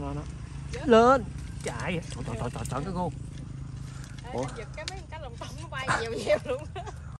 nó nó lên. Chạy. Trời trời trời trời cái cô Ủa? giật cái mấy cái lồng tông nó bay nhiều nhiều luôn